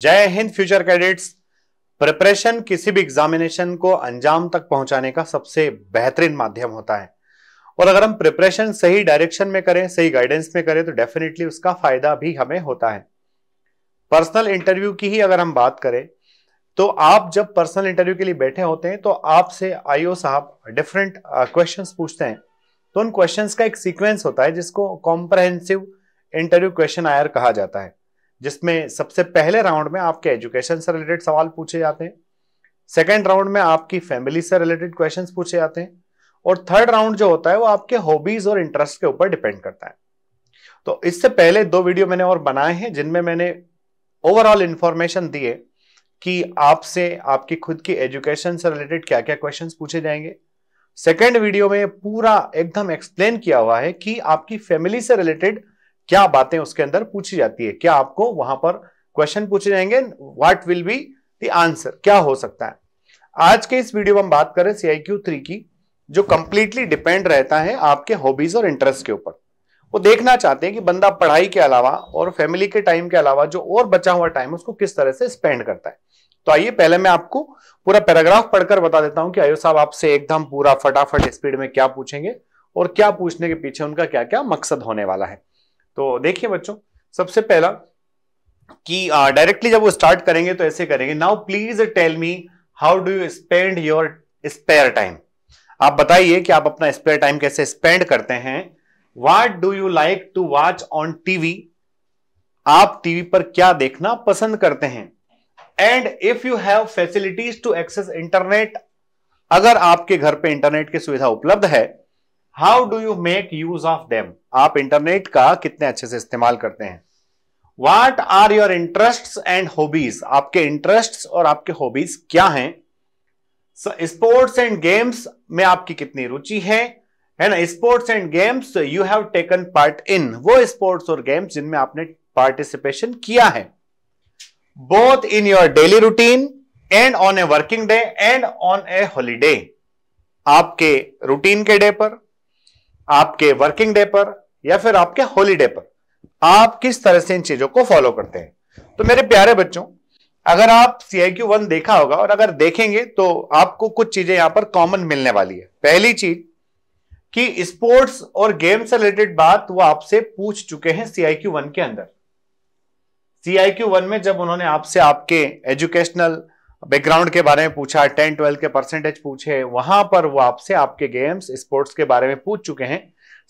जय Hind future cadets preparation किसी भी एग्जामिनेशन को अंजाम तक पहुँचाने का सबसे बेहतरीन माध्यम होता है। और अगर हम प्रिपरेशन सही डायरेक्शन में करें, सही गाइडेंस में करें तो डेफिनेटली उसका फ़ायदा भी हमें होता है। पर्सनल इंटरव्यू की ही अगर हम बात करें तो आप जब पर्सनल इंटरव्यू के लिए बैठे होते हैं तो आपसे आईओ साहब डिफरेंट क्वेश्चंस पूछते हैं। तो उन क्वेश्चंस का एक सीक्वेंस होता है, जिसको कॉम्प्रहेंसिव इंटरव्यू क्वेश्चन आयर कहा जाता है। जिसमें सबसे पहले राउंड में आपके एजुकेशन से रिलेटेड सवाल पूछे जाते हैं। सेकेंड राउंड में आपकी फैमिली से रिलेटेड क्वेश्चंस पूछे जाते हैं। और थर्ड राउंड जो होता है वो आपके हॉबीज और इंटरेस्ट के ऊपर डिपेंड करता है। तो इससे पहले दो वीडियो मैंने और बनाए हैं, जिनमें मैंने ओवरऑल इंफॉर्मेशन दिए कि आपसे, आपकी खुद की एजुकेशन से रिलेटेड क्या क्या क्वेश्चंस पूछे जाएँगे। सेकेंड वीडियो में पूरा एकदम एक्सप्लेन किया हुआ है कि आपकी फैमिली से रिलेटेड क्या बातें उसके अंदर पूछी जाती है? क्या आपको वहाँ पर क्वेश्चन पूछे जाएँगे? What will be the answer क्या हो सकता है? आज के इस वीडियो में हम बात करें सीआईक्यू थ्री की, जो कंप्लीटली डिपेंड रहता है आपके हॉबीज और इंटरेस्ट के ऊपर। वो देखना चाहते हैं कि बंदा पढ़ाई के अलावा और फैमिली के टाइम के अलावा जो और बचा हुआ टाइम उसको किस तरह से स्पेंड करता है। तो आइए पहले मैं आपको पूरा पैराग्राफ पढ़कर बता देता हूँ कि आयो साहब आपसे एकदम पूरा फटाफट स्पीड में क्या पूछेंगे और क्या पूछने के पीछे उनका क्या क्या मकसद होने वाला है। तो देखिए बच्चों, सबसे पहला कि डायरेक्टली जब वो स्टार्ट करेंगे तो ऐसे करेंगे now please tell me how do you spend your spare time आप बताइए कि आप अपना स्पेयर टाइम कैसे स्पेंड करते हैं। What do you like to watch on TV आप टीवी पर क्या देखना पसंद करते हैं? And if you have facilities to access internet अगर आपके घर पे इंटरनेट की सुविधा उपलब्ध है how do you make use of them आप इंटरनेट का कितने अच्छे से इस्तेमाल करते हैं? What are your interest and hobbies आपके इंटरेस्ट और आपके हॉबीज क्या हैं? स्पोर्ट्स एंड गेम्स में आपकी कितनी रुचि है? है ना? Sports and games you have taken part in वो स्पोर्ट्स और गेम्स जिनमें आपने पार्टिसिपेशन किया है। Both in your daily routine and on a working day and on a holiday आपके रूटीन के डे पर आपके वर्किंग डे पर या फिर आपके हॉलीडे पर। आप किस तरह से इन चीज़ों को फॉलो करते हैं? तो मेरे प्यारे बच्चों, अगर आप सी आई सीआईक्यू वन देखा होगा और अगर देखेंगे तो आपको कुछ चीज़ें यहाँ पर कॉमन मिलने वाली है। पहली चीज़ कि स्पोर्ट्स और गेम से रिलेटेड बात वो आपसे पूछ चुके हैं सी आई सीआईक्यू वन के अंदर। सी आई क्यू वन में जब उन्होंने आपसे आपके एजुकेशनल बैकग्राउंड के बारे में पूछा टेन ट्वेल्थ के परसेंटेज पूछे, वहाँ पर वो आपसे आपके गेम्स स्पोर्ट्स के बारे में पूछ चुके हैं।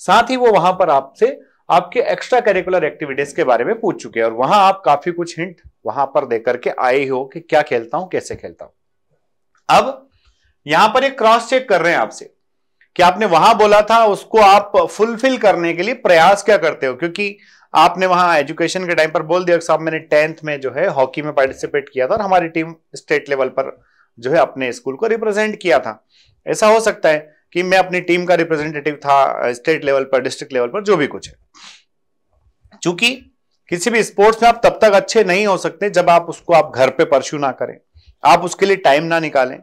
साथ ही वो वहाँ पर आपसे आपके एक्स्ट्रा करिकुलर एक्टिविटीज़ के बारे में पूछ चुके हैं और वहाँ आप काफ़ी कुछ हिंट वहाँ पर देकर के आए हो कि क्या खेलता हूँ, कैसे खेलता हूँ। अब यहाँ पर एक क्रॉस चेक कर रहे हैं आपसे। कि आपने वहाँ बोला था, उसको आप फुलफिल करने के लिए प्रयास क्या करते हो? क्योंकि आपने वहाँ एजुकेशन के टाइम पर बोल दिया, साहब मैंने टेंथ में जो है हॉकी में पार्टिसिपेट किया था और हमारी टीम स्टेट लेवल पर जो है अपने स्कूल को रिप्रेजेंट किया था। ऐसा हो सकता है कि मैं अपनी टीम का रिप्रेजेंटेटिव था स्टेट लेवल पर डिस्ट्रिक्ट लेवल पर, जो भी कुछ है। चूँकि किसी भी स्पोर्ट्स में आप तब तक अच्छे नहीं हो सकते जब आप उसको आप घर पे परस्यू ना करें। आप उसके लिए टाइम ना निकालें।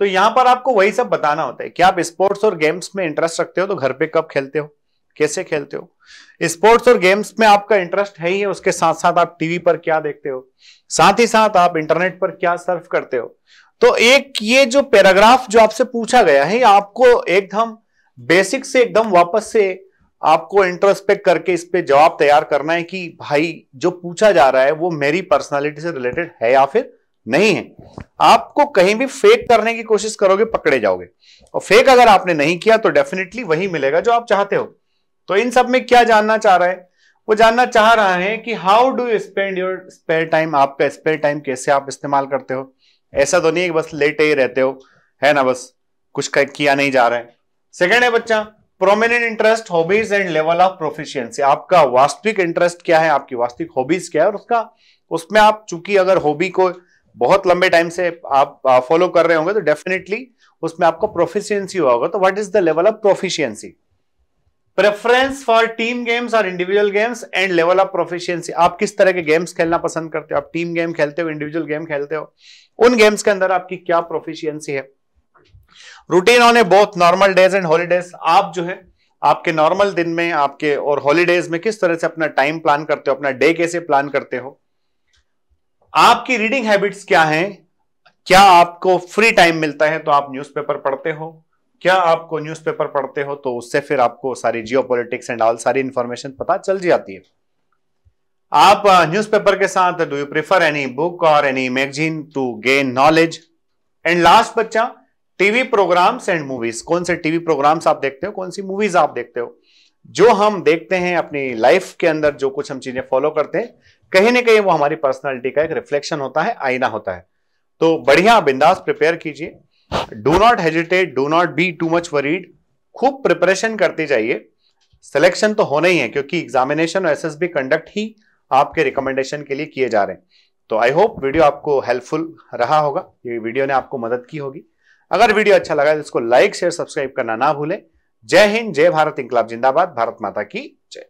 तो यहाँ पर आपको वही सब बताना होता है कि आप स्पोर्ट्स और गेम्स में इंटरेस्ट रखते हो तो घर पे कब खेलते हो? कैसे खेलते हो? स्पोर्ट्स और गेम्स में आपका इंटरेस्ट है ही है, उसके साथ साथ आप टीवी पर क्या देखते हो? साथ ही साथ आप इंटरनेट पर क्या सर्फ करते हो? तो एक ये जो पैराग्राफ जो आपसे पूछा गया है आपको एकदम बेसिक से एकदम वापस से आपको इंट्रोस्पेक्ट करके इस पे जवाब तैयार करना है कि भाई जो पूछा जा रहा है वो मेरी पर्सनालिटी से रिलेटेड है या फिर नहीं है। आपको कहीं भी फेक करने की कोशिश करोगे, पकड़े जाओगे। और फेक अगर आपने नहीं किया तो डेफिनेटली वही मिलेगा जो आप चाहते हो। तो इन सब में क्या जानना चाह रहा है? वो जानना चाह रहा है कि how do you spend your spare time आपका स्पेयर टाइम कैसे आप इस्तेमाल करते हो? ऐसा तो नहीं है बस लेटे ही रहते हो। है ना बस? कुछ किया नहीं जा रहा है। सेकेंड है बच्चा prominent interest hobbies and level of proficiency आपका वास्तविक इंटरेस्ट क्या है? आपकी वास्तविक हॉबीज क्या है? और उसका उसमें आप चूँकि अगर हॉबी को बहुत लंबे टाइम से आप फॉलो कर रहे होंगे तो डेफिनेटली उसमें आपको प्रोफिशियंसी होगा। तो what is the level of proficiency preference for team games और individual games and level of proficiency आप किस तरह के गेम्स खेलना पसंद करते हो? आप टीम गेम खेलते हो इंडिविजुअल गेम खेलते हो? उन गेम्स के अंदर आपकी क्या प्रोफिशियंसी है? Routine on a both normal days and holidays आप जो है, आपके नॉर्मल दिन में, आपके और हॉलीडेज में किस तरह से अपना टाइम प्लान करते हो? अपना डे कैसे प्लान करते हो? आपकी रीडिंग हैबिट्स क्या हैं? क्या आपको फ्री टाइम मिलता है तो आप न्यूज़पेपर पढ़ते हो? क्या आपको न्यूज़पेपर पढ़ते हो तो उससे फिर आपको सारी जियो पॉलिटिक्स एंड ऑल सारी इंफॉर्मेशन पता चल जाती है। आप न्यूज़पेपर के साथ do you prefer any book और any magazine to gain knowledge and last बच्चा टीवी प्रोग्राम्स एंड मूवीज़ कौन से टीवी प्रोग्राम्स आप देखते हो? कौन सी मूवीज़ आप देखते हो? जो हम देखते हैं अपनी लाइफ के अंदर, जो कुछ हम चीज़ें फॉलो करते हैं कहीं ना कहीं वो हमारी पर्सनैलिटी का एक रिफ्लेक्शन होता है, आईना होता है। तो बढ़िया, बिंदास प्रिपेयर कीजिए। Do not hesitate do not be too much worried खूब प्रिपरेशन करते जाइए। सिलेक्शन तो होना ही है, क्योंकि एग्जामिनेशन और एसएसबी कंडक्ट ही आपके रिकमेंडेशन के लिए किए जा रहे हैं। तो आई होप वीडियो आपको हेल्पफुल रहा होगा। ये वीडियो ने आपको मदद की होगी। अगर वीडियो अच्छा लगा तो इसको लाइक शेयर सब्सक्राइब करना ना भूलें। जय हिंद, जय भारत इंकलाब जिंदाबाद। भारत माता की जय।